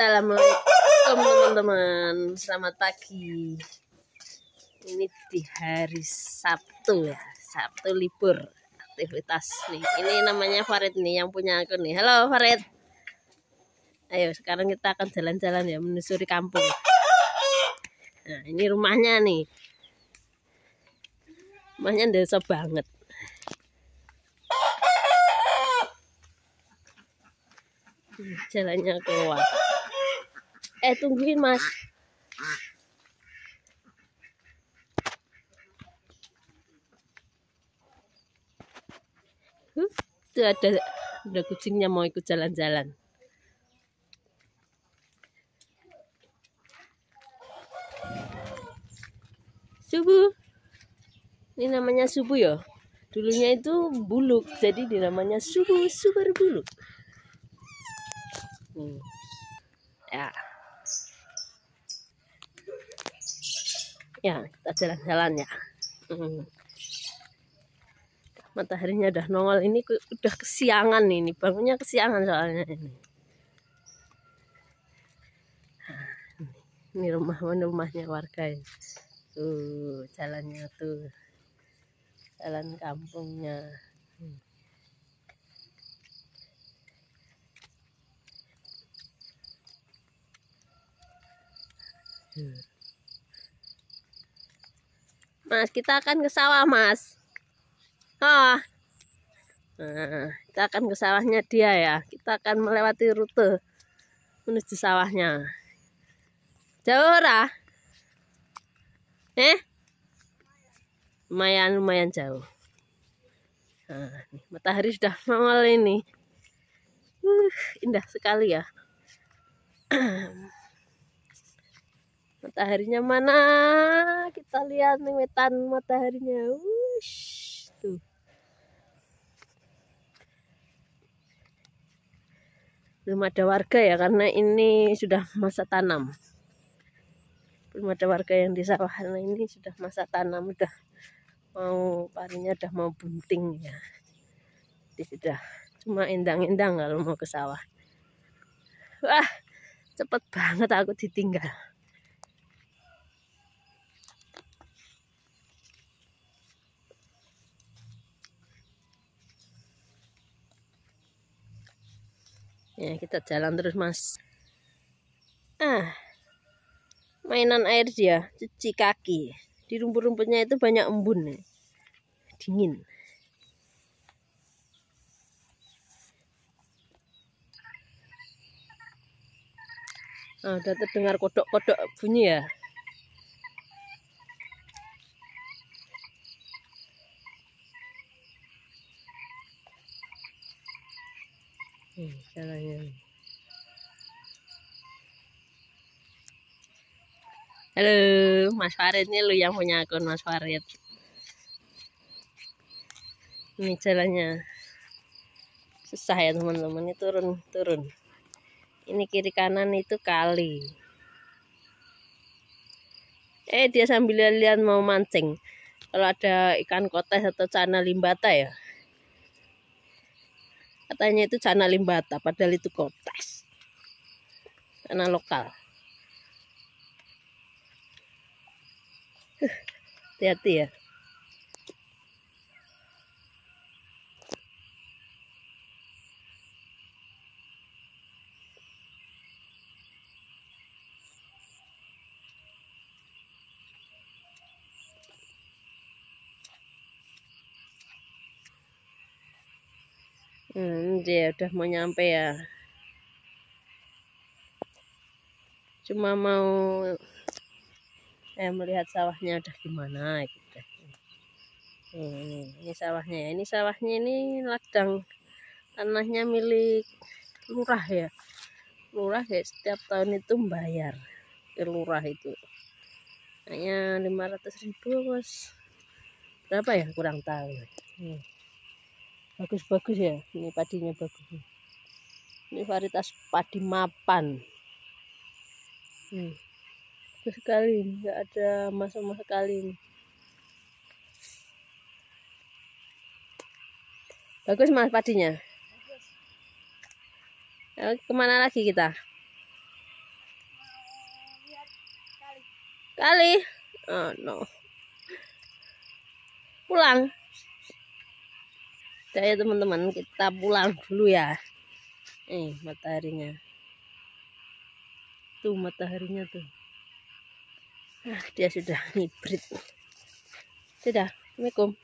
Assalamualaikum teman-teman. Selamat pagi. Ini di hari Sabtu ya Sabtu libur Aktivitas nih. Ini namanya Farid nih yang punya aku nih. Halo Farid. Ayo sekarang kita akan jalan-jalan ya Menyusuri kampung. Nah ini rumahnya nih. Rumahnya desa banget. Jalannya keluar eh tungguin mas. Itu ada ada kucingnya mau ikut jalan-jalan. Subuh. Ini namanya subuh ya dulunya itu buluk jadi dinamanya subuh super buluk. Hmm. Ya. Ya, kita jalan-jalan ya. Hmm. Mataharinya udah nongol ini udah kesiangan ini, bangunnya kesiangan soalnya ini. ini rumah rumahnya warga ya. Tuh, jalannya tuh. Jalan kampungnya. Hmm. Mas, kita akan ke sawah, Mas. Oh. Nah, kita akan ke sawahnya dia ya. Kita akan melewati rute menuju sawahnya. Jauh ora? Eh? Lumayan, lumayan jauh. Nah, matahari sudah nongol ini. Uh, indah sekali ya. mataharinya mana? Kita lihat nih wetan mataharinya. Wush, tuh. Belum ada warga ya karena ini sudah masa tanam. Belum ada warga yang di sawah karena ini sudah masa tanam udah mau parinya udah mau bunting ya. Jadi sudah cuma endang-endang kalau mau ke sawah. Wah cepet banget aku ditinggal ya kita jalan terus mas. Ah mainan air dia cuci kaki. Di rumput-rumputnya itu banyak embun nih dingin. Nah, udah terdengar kodok-kodok bunyi ya. Jalannya. Halo, Mas Farid ini lu yang punya akun Mas Farid. Ini jalannya susah ya teman-teman. Ini turun turun. Ini kiri kanan itu kali. Eh dia sambil lihat mau mancing. Kalau ada ikan kotes atau cana limbata ya katanya itu cana limbata padahal itu kotes. Cana lokal. Hati-hati ya Hmm, dia udah mau nyampe ya. Cuma mau eh melihat sawahnya udah gimana gitu. ini, ini sawahnya ya. Ini sawahnya ini ladang tanahnya milik lurah ya. Lurah ya setiap tahun itu membayar ke lurah itu. Hanya 500 ribu bos. Berapa ya kurang tahu. Hmm bagus-bagus ya ini padinya bagus. Ini varietas padi mapan. Hmm. bagus sekali nggak ada masuk-masuk sekali ini. Bagus mas padinya? Bagus. ke mana lagi kita? Kali. Oh no. Pulang. Oke teman-teman kita pulang dulu ya. Eh mataharinya. Tuh mataharinya tuh. Ah dia sudah hibrid sudah Assalamualaikum